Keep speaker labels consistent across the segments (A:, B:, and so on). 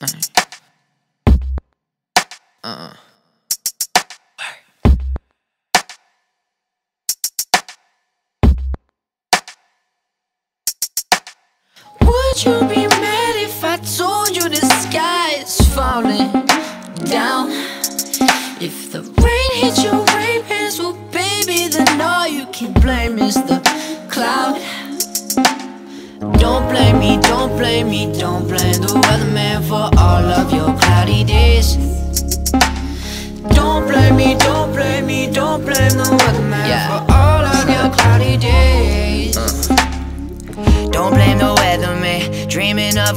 A: Bang. Uh.
B: Would you be mad if I told you the sky is falling down? If the rain hits your rain pants, well, baby, then all you can blame is the cloud. Blame me, don't blame the weatherman for all of your cloudy days.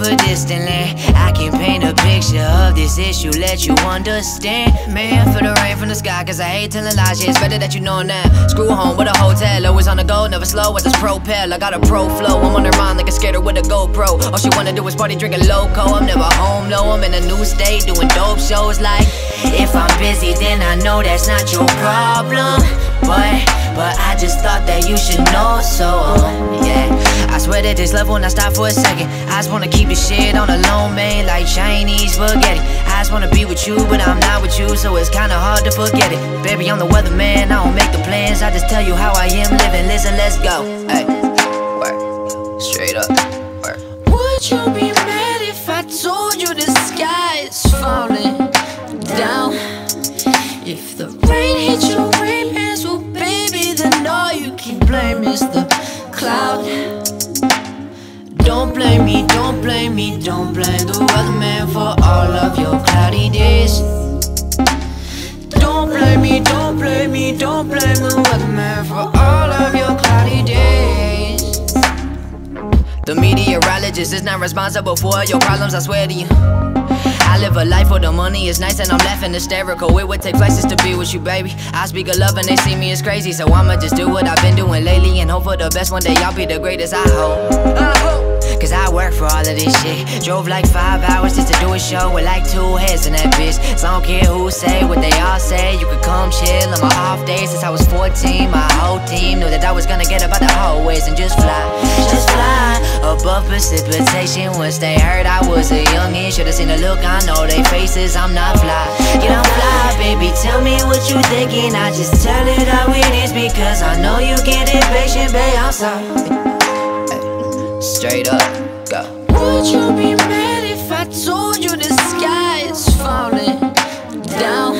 C: A distant land. I can paint a picture of this issue, let you understand. Man, for the rain from the sky, cause I hate telling lies. Yeah, it's better that you know now. Screw home with a hotel, always on the go, never slow with this propel. I got a pro flow, I'm on her mind like a skater with a GoPro. All she wanna do is party, drinking loco. I'm never home, no, I'm in a new state, doing dope shows like. If I'm busy, then I know that's not your problem. But, but I just thought that you should know, so, um, yeah. I swear that this love will not stop for a second. I just wanna keep the shit on the low, man, like Chinese spaghetti. I just wanna be with you, but I'm not with you, so it's kinda hard to forget it. Baby, I'm the weatherman, I don't make the plans, I just tell you how I am living. Listen, let's go. Hey, work, straight up, work.
B: Would you be mad if I told you the sky is falling down? If the rain hits your rain pants, well, baby, then all you can blame is the cloud. Don't blame me, don't blame me, don't blame the weatherman for all of your cloudy days. Don't blame me, don't blame me, don't blame the weatherman for all of your cloudy days.
C: The meteorologist is not responsible for your problems, I swear to you. I live a life where the money is nice and I'm laughing hysterical. It would take places to be with you, baby. I speak of love and they see me as crazy, so I'ma just do what I've been doing lately and hope for the best. One day I'll be the greatest. I hope. I hope. Cause I work for all of this shit. Drove like five hours just to do a show with like two heads in that bitch. So I don't care who say what they all say. You could come chill on my off days since I was 14. My whole team knew that I was gonna get about the hallways and just fly. Just fly above precipitation. Once they heard I was a youngin', should've seen the look on all their faces. I'm not fly. Get on fly, baby. Tell me what you thinking. I just tell it how it is because I know you get impatient, babe. I'm sorry. Straight up, go.
B: Would you be mad if I told you the sky is falling down?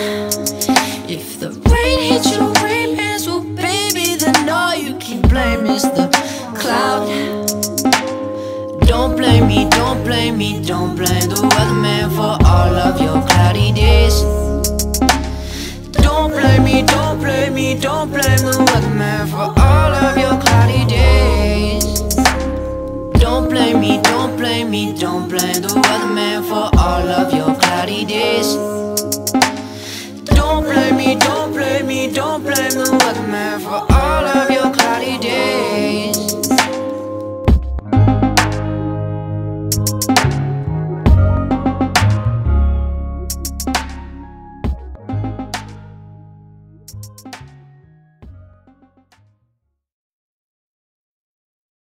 B: If the rain hits your rain pants, well, baby, then all you can blame is the cloud. Don't blame me, don't blame me, don't blame the weatherman for all of your cloudy days. Don't blame me, don't blame me, don't blame the blame me, don't blame the weatherman for all of your cloudy days. Don't blame me, don't blame me, don't blame the weatherman for